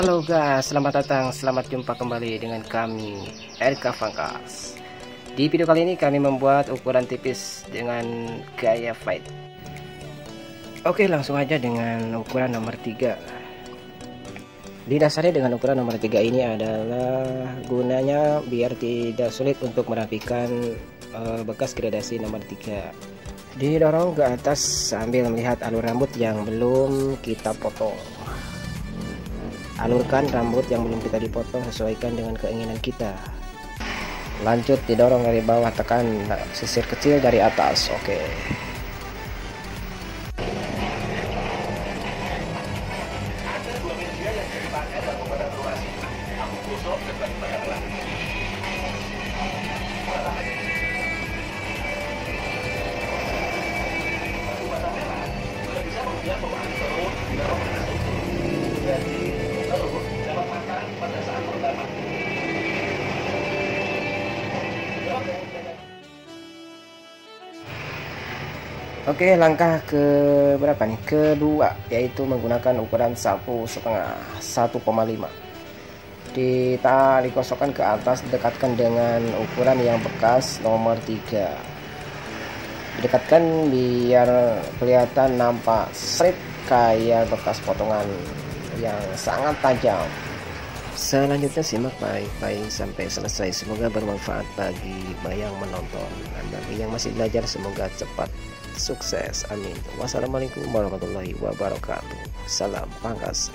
Halo guys, selamat datang, selamat jumpa kembali dengan kami RK Fangkas. Di video kali ini kami membuat ukuran tipis dengan gaya fight. Oke langsung aja dengan ukuran nomor 3 Didasari dengan ukuran nomor 3 ini adalah gunanya biar tidak sulit untuk merapikan uh, bekas gradasi nomor 3 Didorong ke atas sambil melihat alur rambut yang belum kita potong Alurkan rambut yang belum kita dipotong sesuaikan dengan keinginan kita. Lanjut didorong dari bawah tekan sisir kecil dari atas. Oke. Okay. Oke langkah ke berapa nih? Kedua yaitu menggunakan ukuran sapu setengah 1,5 kita dikosokkan ke atas dekatkan dengan ukuran yang bekas nomor 3 dekatkan biar kelihatan nampak strip kayak bekas potongan yang sangat tajam. Selanjutnya simak baik-baik sampai selesai. Semoga bermanfaat bagi yang menonton dan bagi yang masih belajar semoga cepat sukses. Amin. Wassalamualaikum warahmatullahi wabarakatuh. Salam pangkas.